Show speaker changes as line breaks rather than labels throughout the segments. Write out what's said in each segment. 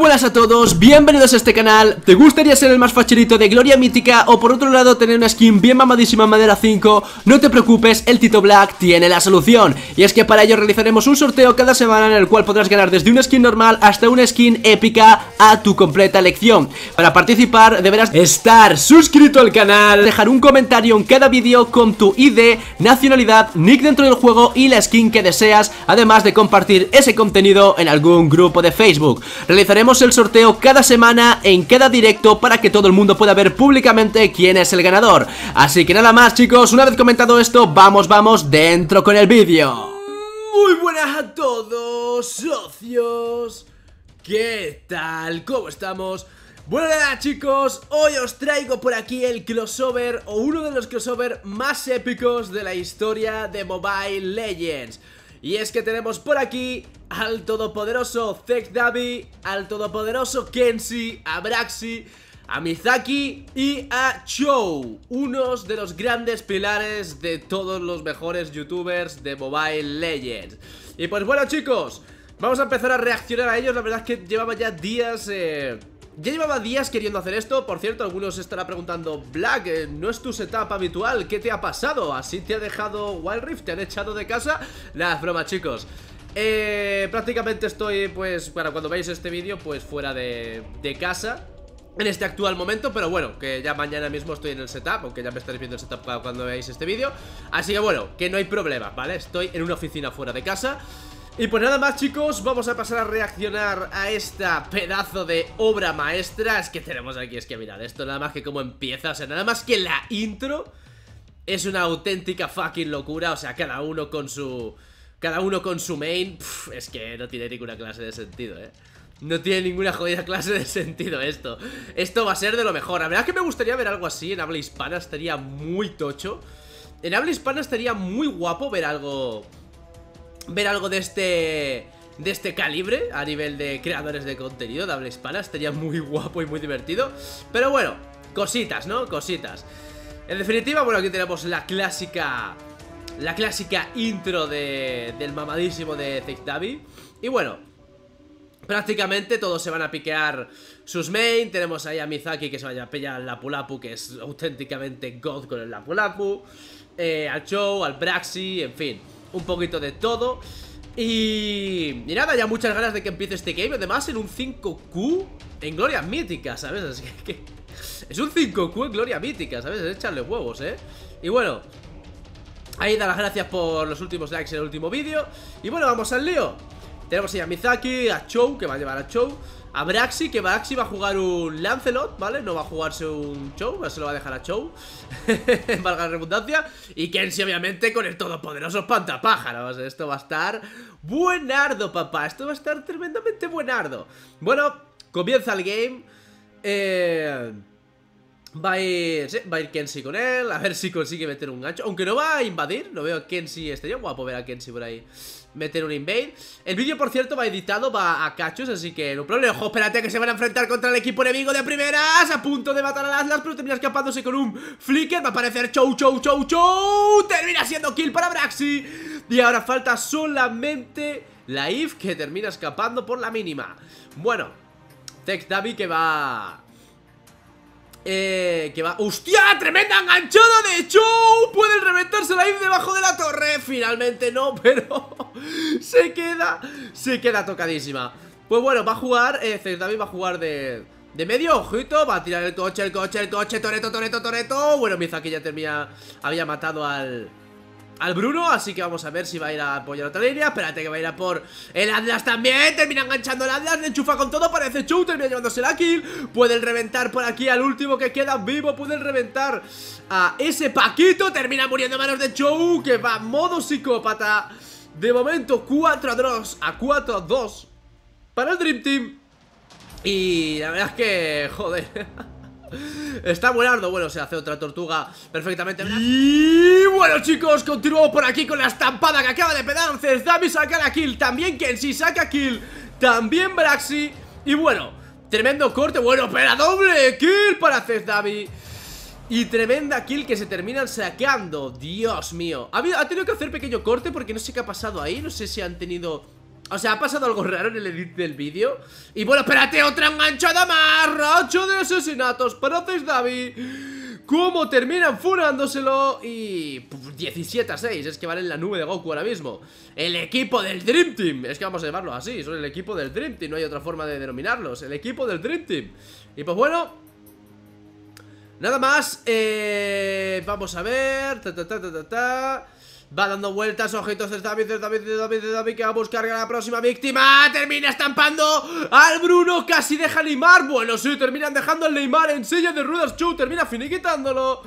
buenas a todos, bienvenidos a este canal. ¿Te gustaría ser el más facherito de Gloria Mítica o por otro lado tener una skin bien mamadísima en madera 5? No te preocupes, el Tito Black tiene la solución. Y es que para ello realizaremos un sorteo cada semana en el cual podrás ganar desde una skin normal hasta una skin épica a tu completa elección. Para participar deberás estar suscrito al canal, dejar un comentario en cada vídeo con tu ID, nacionalidad, nick dentro del juego y la skin que deseas Además de compartir ese contenido en algún grupo de Facebook. Realizaremos el sorteo cada semana en cada directo para que todo el mundo pueda ver públicamente quién es el ganador. Así que nada más chicos, una vez comentado esto, vamos, vamos dentro con el vídeo. Muy buenas a todos, socios. ¿Qué tal? ¿Cómo estamos? Bueno nada chicos, hoy os traigo por aquí el crossover o uno de los crossover más épicos de la historia de Mobile Legends y es que tenemos por aquí al todopoderoso Zekdabi, al todopoderoso Kenshi, a Braxi, a Mizaki y a Chou Unos de los grandes pilares de todos los mejores youtubers de Mobile Legends. Y pues bueno chicos, vamos a empezar a reaccionar a ellos. La verdad es que llevaba ya días... Eh ya llevaba días queriendo hacer esto, por cierto, algunos estará preguntando Black, eh, ¿no es tu setup habitual? ¿Qué te ha pasado? ¿Así te ha dejado Wild Rift? ¿Te han echado de casa? Nada, es broma chicos eh, Prácticamente estoy, pues, para cuando veáis este vídeo, pues fuera de, de casa en este actual momento, pero bueno, que ya mañana mismo estoy en el setup, aunque ya me estaréis viendo el setup cuando veáis este vídeo Así que bueno, que no hay problema, ¿vale? Estoy en una oficina fuera de casa y pues nada más chicos, vamos a pasar a reaccionar a esta pedazo de obra maestra. Es que tenemos aquí, es que mirad, esto nada más que como empieza, o sea, nada más que la intro Es una auténtica fucking locura, o sea, cada uno con su... Cada uno con su main, es que no tiene ninguna clase de sentido, eh. No tiene ninguna jodida clase de sentido esto. Esto va a ser de lo mejor. La verdad que me gustaría ver algo así en habla hispana Estaría muy tocho. En habla hispana estaría muy guapo ver algo ver algo de este de este calibre a nivel de creadores de contenido de habla hispana Estaría muy guapo y muy divertido. Pero bueno, cositas, ¿no? Cositas. En definitiva, bueno, aquí tenemos la clásica La clásica intro de, del mamadísimo de Zekdabi Y bueno, prácticamente todos se van a piquear sus main. Tenemos ahí a Mizaki que se vaya a pillar al Lapulapu Que es auténticamente God con el Lapulapu. Eh, Al Chou, al Braxi, en fin un poquito de todo y, y nada, ya muchas ganas de que empiece este game Además en un 5Q en Gloria Mítica, ¿sabes? Así que, es un 5Q en Gloria Mítica, ¿sabes? Es echarle huevos, ¿eh? Y bueno, ahí da las gracias por los últimos likes en el último vídeo Y bueno, vamos al lío Tenemos ahí a Mizaki, a Chou, que va a llevar a Chou. A Braxi, que Braxi va a jugar un Lancelot, ¿vale? No va a jugarse un Chou, se lo va a dejar a Chou. Valga la redundancia. Y Kenshi, obviamente, con el todopoderoso Pantapájaros. Esto va a estar buenardo, papá. Esto va a estar tremendamente buenardo. Bueno, comienza el game. Eh... Va a ir, va a ir Kenshi con él. A ver si consigue meter un gancho. Aunque no va a invadir, no veo a Kenshi Estaría guapo ver a Kenshi por ahí Meter un invade. El vídeo, por cierto, va editado, va a cachos Así que no problema, ojo, espérate que se van a enfrentar Contra el equipo enemigo de primeras A punto de matar a Atlas, pero termina escapándose con un Flicker, va a aparecer Chou, Chou, Chou, Chou Termina siendo kill para Braxi. Y ahora falta solamente La If que termina escapando por la mínima. Bueno Tex Davi que va eh, que va... ¡Hostia! ¡Tremenda enganchada de Chou! Puede reventarse la ir debajo de la torre Finalmente no, pero... se queda... Se queda tocadísima Pues bueno, va a jugar... Eh, va a jugar de... De medio, ojito, va a tirar el coche, el coche, el coche, Toreto, Toreto, Toreto Bueno, Mizaki ya termina, había matado al, al Bruno Así que vamos a ver si va a ir a apoyar otra línea. Espérate que va a ir a por el Atlas también. Termina enganchando el Atlas, le enchufa con todo Parece Chu, termina llevándose la kill. Puede reventar por aquí al último que queda vivo Puede reventar a ese Paquito. Termina muriendo a manos de Chou Que va modo psicópata. De momento 4 a 2 A 4 a 2 Para el Dream Team. Y la verdad es que, joder Está buenardo, bueno, se hace otra tortuga perfectamente. Y bueno chicos, continuamos por aquí con la estampada que acaba de pegar Cezdami saca la kill, también Kenshi saca kill También Braxi. Y bueno, tremendo corte, bueno, pero doble kill para Cezdavi y tremenda kill que se terminan saqueando Dios mío. Ha tenido que hacer pequeño corte porque no sé qué ha pasado ahí No sé si han tenido O sea, ha pasado algo raro en el edit del vídeo. Y bueno, espérate, otra enganchada más. Racho de asesinatos. Para David. ¿Cómo terminan furándoselo? Y... 17 a 6, es que vale en la nube de Goku ahora mismo. El equipo del Dream Team. Es que vamos a llamarlo así, son el equipo del Dream Team. No hay otra forma de denominarlos. El equipo del Dream Team. Y pues bueno Nada más. Eh, Vamos a ver. Ta, ta, ta, ta, ta. Va dando vueltas, ojitos de David, de David, de David, de David Que va a buscar a la próxima víctima. Termina estampando al Bruno Casi deja Neymar, bueno sí, terminan dejando al Neymar en silla de ruedas. Chu termina finiquitándolo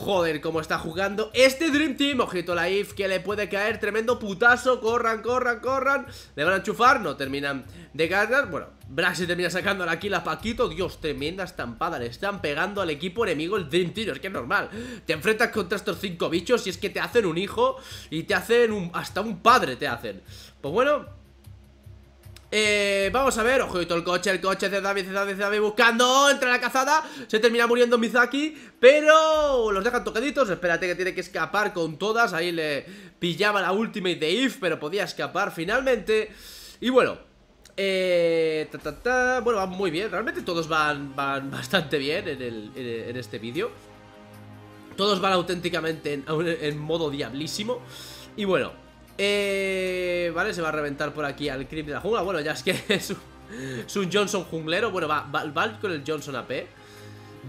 Joder, cómo está jugando este Dream Team. Ojito la If que le puede caer Tremendo putazo, corran, corran, corran. Le van a enchufar, no terminan de ganar. Bueno, Braxi termina sacando aquí la Paquito. Dios, tremenda estampada. Le están pegando al equipo enemigo el Dream Team. Es que es normal. Te enfrentas contra estos cinco bichos y es que te hacen un hijo Y te hacen un, hasta un padre te hacen. Pues bueno eh, vamos a ver, ojito el coche, el coche de David, David, David buscando, entra la cazada, se termina muriendo Mizaki, pero los dejan tocaditos, espérate que tiene que escapar con todas, ahí le pillaba la ultimate de If, pero podía escapar finalmente, y bueno, eh, bueno, van muy bien, realmente todos van, van bastante bien en, el, en, este vídeo, todos van auténticamente en, en modo diablísimo, y bueno, eh, vale, se va a reventar por aquí al Creep de la jungla. Bueno, ya es que es un, Johnson junglero. Bueno, va, va, con el Johnson AP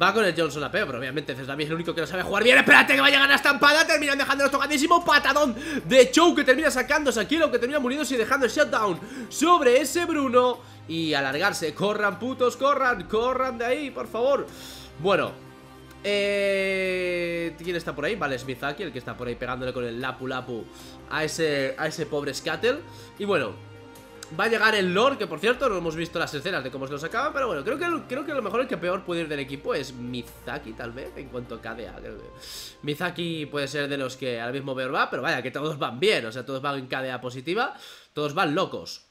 Va con el Johnson AP, pero obviamente Cesami es el único que no sabe jugar bien. Espérate que va a llegar la estampada. Terminan dejando tocadísimo. Patadón de Chow Que termina sacándose aquí, lo que termina muriéndose y dejando el shutdown sobre ese Bruno. Y alargarse, corran putos, corran Corran de ahí, por favor. Bueno, eh, ¿Quién está por ahí? Vale, es Mizaki, el que está por ahí pegándole con el Lapu Lapu a ese, a ese pobre Scattle. Y bueno, va a llegar el Lord, que por cierto no hemos visto las escenas de cómo se lo sacaban, pero bueno, creo que, creo que lo mejor el que peor puede ir del equipo es Mizaki, tal vez, en cuanto a KDA. Mizaki puede ser de los que al mismo peor va, pero vaya, que todos van bien, o sea, todos van en KDA positiva, todos van locos.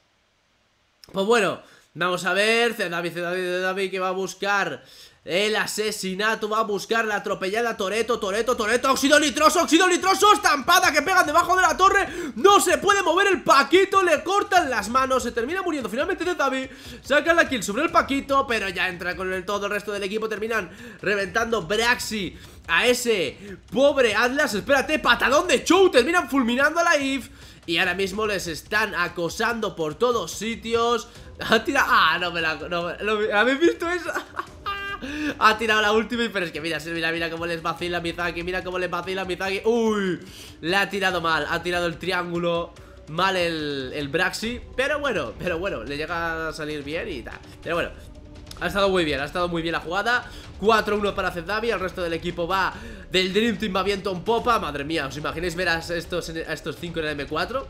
Pues bueno, vamos a ver, David, David, David que va a buscar el asesinato va a buscar la atropellada Toreto, Toreto, Toreto, óxido nitroso, óxido nitroso, estampada que pegan debajo de la torre. No se puede mover el Paquito, le cortan las manos, se termina muriendo finalmente de David. Sacan la kill sobre el Paquito, pero ya entra con el, todo el resto del equipo. Terminan reventando Braxi a ese pobre Atlas. Espérate, patadón de Chou, terminan fulminando a la If. Y ahora mismo les están acosando por todos sitios. Ha tirado. Ah, no me la. No, ¿Habéis visto eso? Ha tirado la última, pero es que mira, mira, mira cómo les vacila Mizaki Mira cómo les vacila Mizaki. Uy, le ha tirado mal, ha tirado el triángulo Mal el, el Braxi Pero bueno, pero bueno, le llega a salir bien y tal. Pero bueno, ha estado muy bien, ha estado muy bien la jugada. 4-1 para Zedavi, el resto del equipo va Del Dream Team va viento en popa. Madre mía, ¿os imagináis ver a estos, a estos 5 en el M4?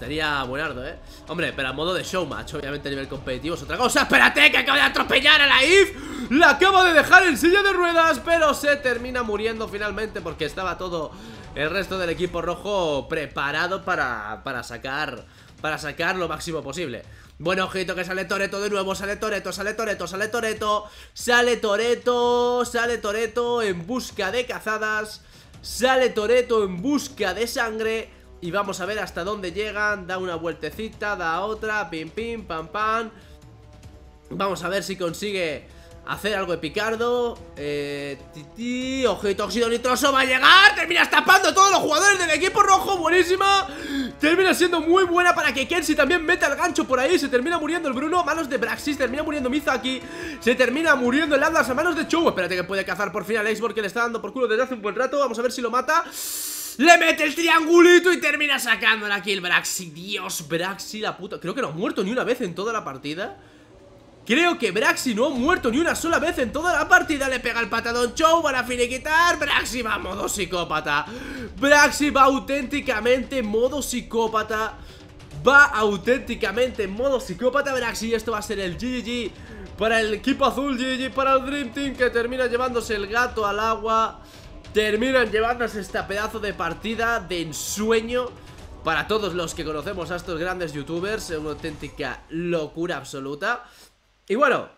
Estaría buenardo, ¿eh? Hombre, pero a modo de showmatch, obviamente a nivel competitivo es otra cosa ¡Espérate, que acaba de atropellar a la IF! La acaba de dejar en silla de ruedas Pero se termina muriendo finalmente Porque estaba todo el resto del equipo rojo Preparado para, para sacar Para sacar lo máximo posible bueno, ojito que sale Toreto de nuevo, sale Toreto, sale Toreto, sale Toreto, sale Toreto, sale Toreto en busca de cazadas, sale Toreto en busca de sangre y vamos a ver hasta dónde llegan Da una vueltecita, da otra Pim, pim, pam, pam. Vamos a ver si consigue hacer algo de Picardo eh, titi, Ojito, óxido nitroso va a llegar. Termina tapando a todos los jugadores del equipo rojo Buenísima. Termina siendo muy buena para que Kenshi también meta el gancho por ahí. Se termina muriendo el Bruno a manos de Braxis Termina muriendo Mizaki Se termina muriendo el Atlas a manos de Chou Espérate que puede cazar por fin al Xbox que le está dando por culo desde hace un buen rato. Vamos a ver si lo mata le mete el triangulito y termina sacándola aquí el Braxi. Dios, Braxi, la puta. Creo que no ha muerto ni una vez en toda la partida. Creo que Braxi no ha muerto ni una sola vez en toda la partida. Le pega el patadón Chow, van a finiquitar. Braxi va a modo psicópata. Braxi va auténticamente en modo psicópata. Va auténticamente en modo psicópata Braxi. Esto va a ser el GG Para el equipo azul, GG para el Dream Team Que termina llevándose el gato al agua Terminan llevándose esta pedazo de partida de ensueño para todos los que conocemos a estos grandes youtubers. Una auténtica locura absoluta. Y bueno,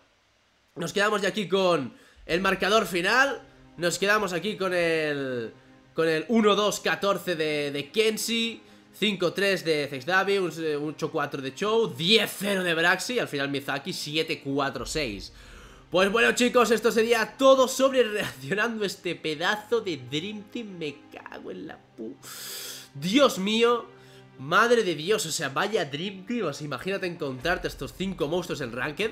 nos quedamos ya aquí con el marcador final. Nos quedamos aquí con el con el 1-2-14 de, de Kenshi 5-3 de Zexdavi, un 8-4 de Chou, 10-0 de Braxi, al final Mizaki 7-4-6. Pues bueno chicos, esto sería todo sobre reaccionando este pedazo de Dream Team, me cago en la pu... Dios mío, madre de Dios, o sea, vaya Dream Team, o sea, imagínate encontrarte estos 5 monstruos en Ranked.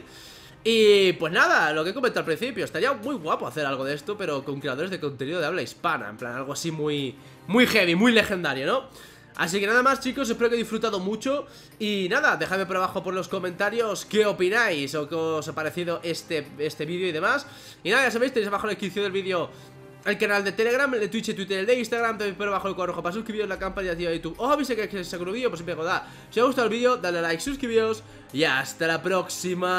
Y pues nada, lo que comenté al principio, estaría muy guapo hacer algo de esto, pero con creadores de contenido de habla hispana, en plan algo así muy, muy heavy, muy legendario, ¿no? Así que nada más chicos, espero que hayáis disfrutado mucho. Y nada, dejadme por abajo por los comentarios qué opináis o qué os ha parecido este, este vídeo y demás. Y nada, ya sabéis, tenéis abajo en la descripción del vídeo el canal de Telegram, el de Twitch, el Twitter, el de Instagram También por abajo el cuadro rojo para suscribiros la campaña de YouTube. O avise que se un vídeo, pues siempre da Si os ha gustado el vídeo, dale like, suscribiros Y hasta la próxima